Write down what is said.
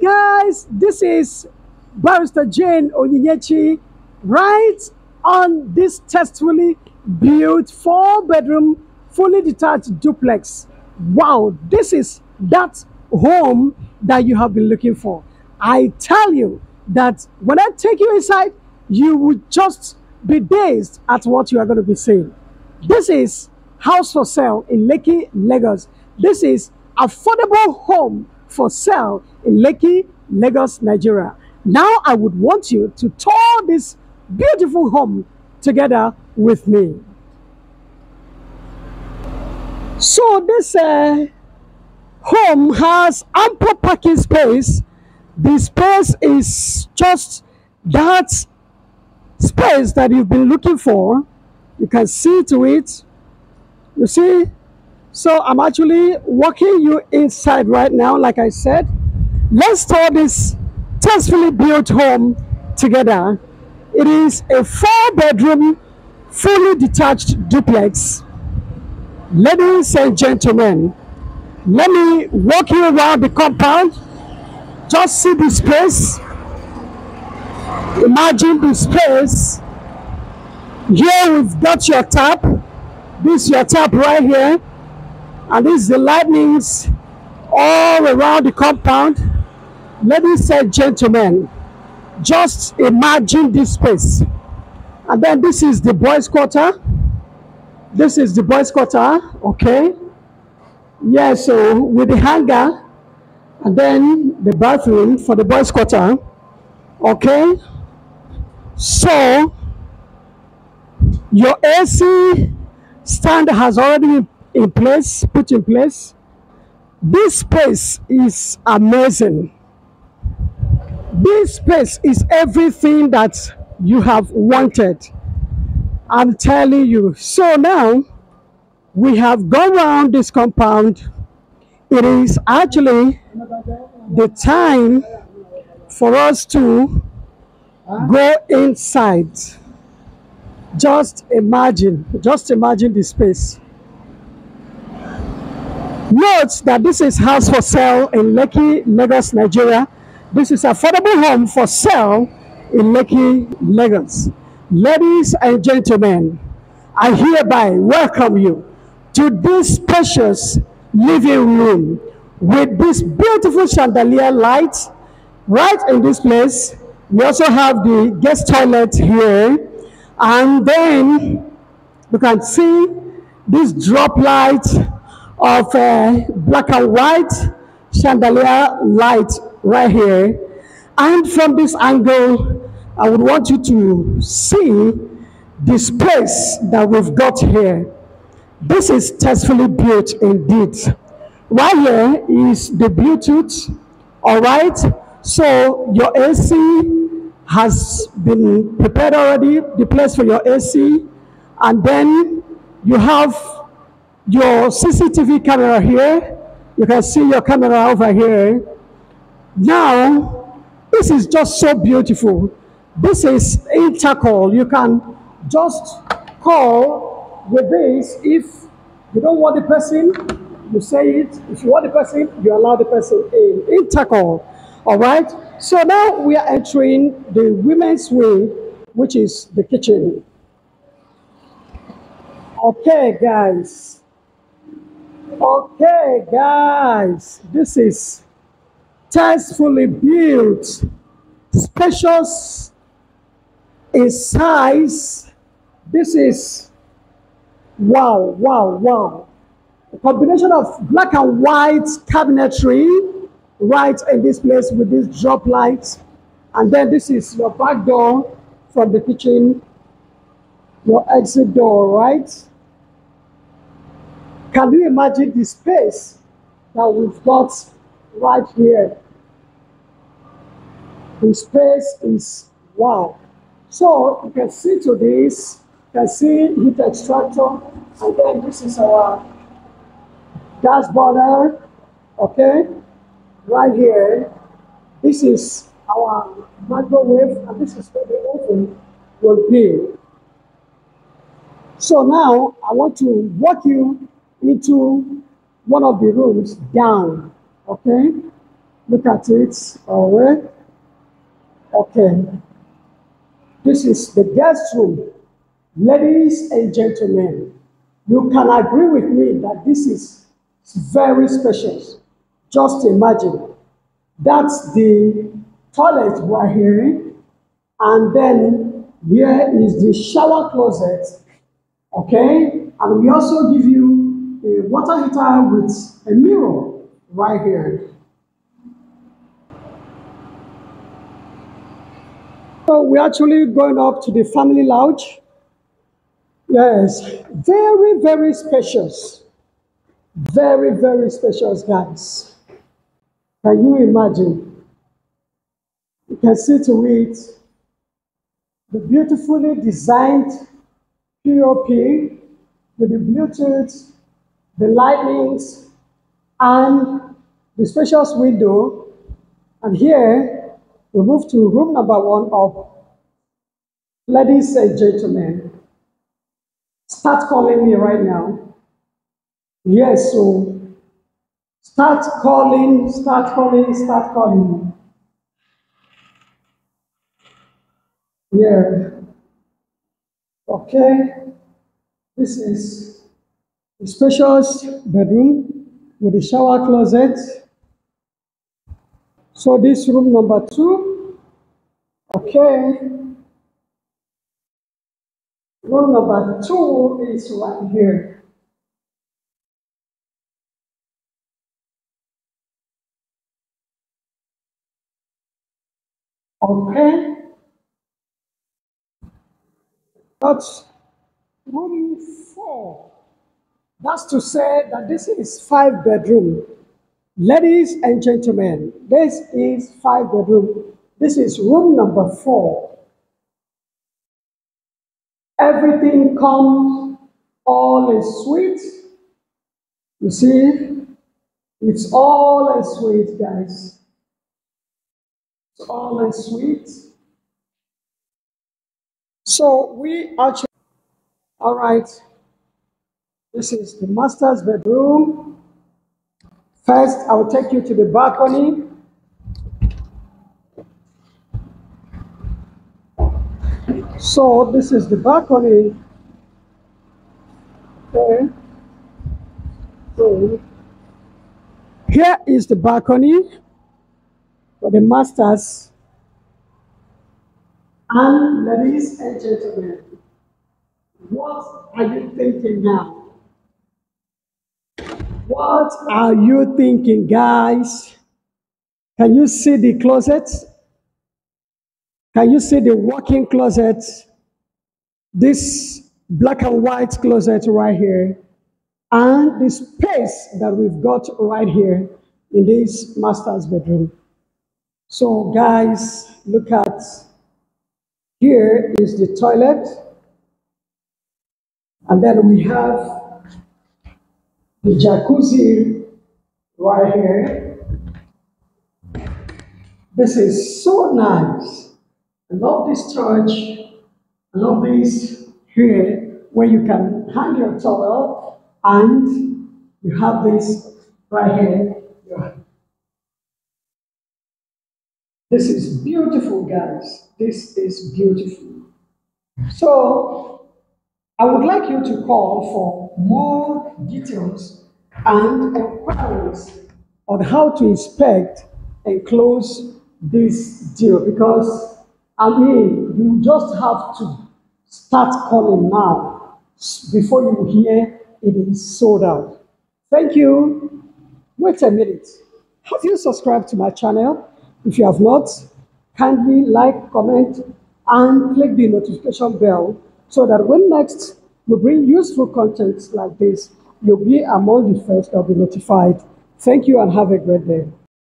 guys, this is Barrister Jane Onyinyechi right on this tastefully built four bedroom, fully detached duplex. Wow, this is that home that you have been looking for. I tell you that when I take you inside, you will just be dazed at what you are going to be seeing. This is house for sale in Lekki, Lagos. This is affordable home for sale in Lekki, Lagos, Nigeria. Now I would want you to tour this beautiful home together with me. So this uh, home has ample parking space. The space is just that space that you've been looking for. You can see to it. You see? So I'm actually walking you inside right now, like I said. Let's tour this tastefully built home together. It is a four bedroom, fully detached duplex. Ladies and gentlemen, let me walk you around the compound. Just see the space. Imagine the space. Here we've got your tap. This is your tap right here. And this is the lightnings all around the compound. Ladies and gentlemen, just imagine this space. And then this is the boys' quarter. This is the boys' quarter, okay? Yeah, so with the hangar and then the bathroom for the boys' quarter, okay? So your AC stand has already been in place, put in place. This space is amazing. This space is everything that you have wanted. I'm telling you. So now we have gone around this compound. It is actually the time for us to go inside. Just imagine, just imagine the space. Note that this is house for sale in Lekki, Lagos, Nigeria. This is affordable home for sale in Lekki, Lagos. Ladies and gentlemen, I hereby welcome you to this spacious living room with this beautiful chandelier light right in this place. We also have the guest toilet here. And then you can see this drop light of uh, black and white chandelier light right here. And from this angle, I would want you to see the space that we've got here. This is tastefully built indeed. Right here is the Bluetooth, all right? So your AC has been prepared already, the place for your AC, and then you have your CCTV camera here. You can see your camera over here. Now, this is just so beautiful. This is intercall. You can just call with this. If you don't want the person, you say it. If you want the person, you allow the person in. Intercall. All right. So now we are entering the women's wing, which is the kitchen. Okay, guys. Okay, guys. This is tastefully built, spacious in size. This is wow, wow, wow. A combination of black and white cabinetry right in this place with this drop light. And then this is your back door from the kitchen, your exit door, right? Can you imagine the space that we've got right here? The space is wow. So you can see to this, you can see heat extractor, and then this is our gas burner, okay? Right here, this is our microwave, and this is where the oven will be. So now I want to walk you into one of the rooms down, okay? Look at it. Alright. Okay. This is the guest room. Ladies and gentlemen, you can agree with me that this is very special. Just imagine. That's the toilet right here. And then here is the shower closet. Okay? And we also give you a water heater with a mirror right here. So we're actually going up to the family lounge. Yes, very, very spacious. Very, very spacious, guys. Can you imagine? You can see to it the beautifully designed POP with the Bluetooth, the lightnings, and the spacious window. And here we move to room number one of ladies and gentlemen. Start calling me right now. Yes, so start calling, start calling, start calling. Yeah. Okay. This is the spacious bedroom with the shower closet so this room number two, okay. Room number two is right here. Okay. That's room four. That's to say that this is five bedroom. Ladies and gentlemen, this is five bedroom. This is room number four. Everything comes all is sweet. You see, it's all is sweet, guys. It's all is sweet. So we actually, all right. This is the master's bedroom. First, I will take you to the balcony. So this is the balcony. Okay. So here is the balcony for the masters. And ladies and gentlemen, what are you thinking now? What are you thinking, guys? Can you see the closet? Can you see the walk-in closet? This black and white closet right here. And the space that we've got right here in this master's bedroom. So guys, look at, here is the toilet. And then we have the jacuzzi right here. This is so nice. I love this church. I love this here where you can hang your towel and you have this right here. This is beautiful, guys. This is beautiful. So I would like you to call for more details and inquiries on how to inspect and close this deal because I mean, you just have to start calling now before you hear it is sold out. Thank you. Wait a minute. Have you subscribed to my channel? If you have not, kindly like, comment, and click the notification bell so that when next we bring useful content like this, you'll be among the first to be notified. Thank you and have a great day.